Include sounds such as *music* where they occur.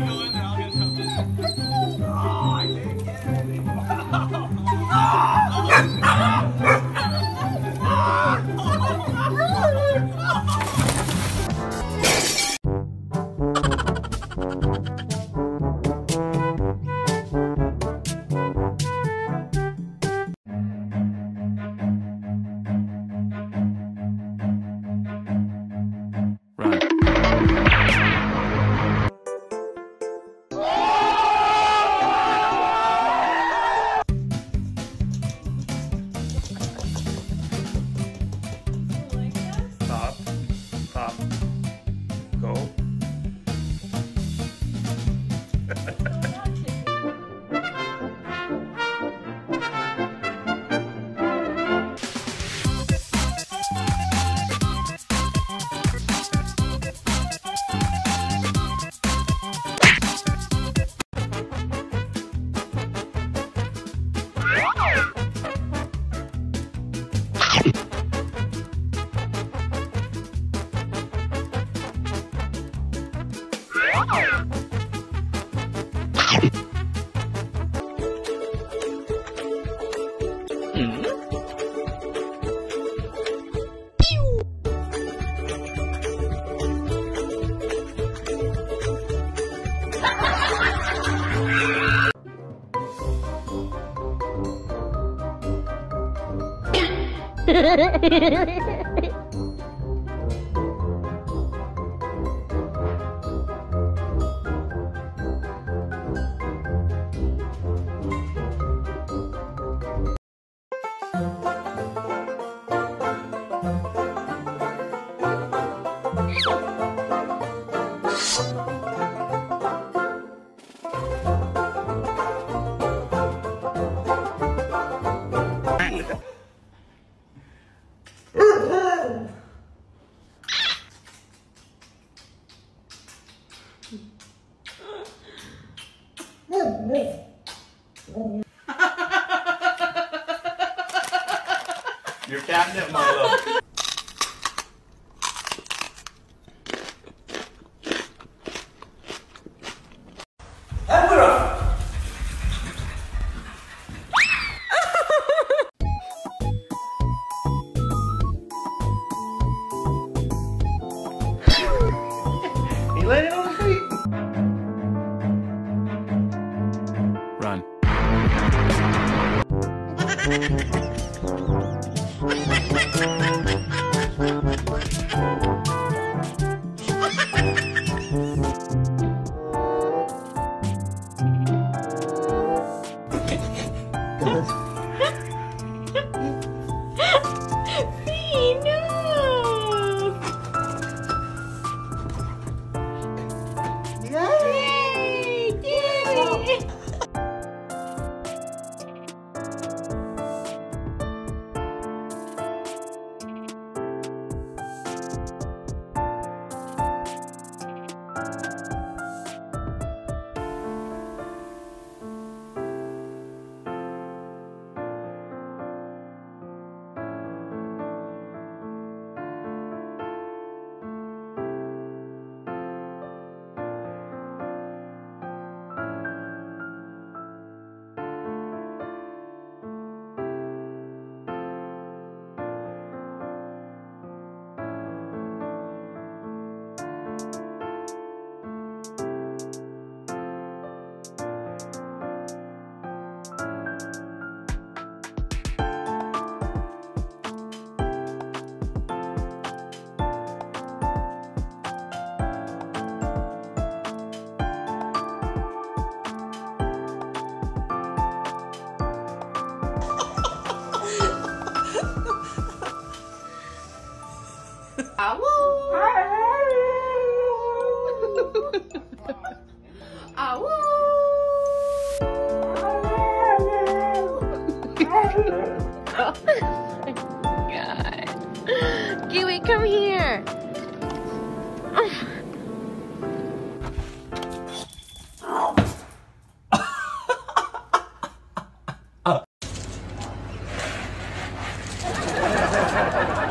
go *laughs* *laughs* *laughs* in there. I'll get something. Pop. Pop. Go. Your catnip, Milo. He landed *laughs* on Run. That's God. *laughs* Kiwi, come here. uh. *laughs* *laughs*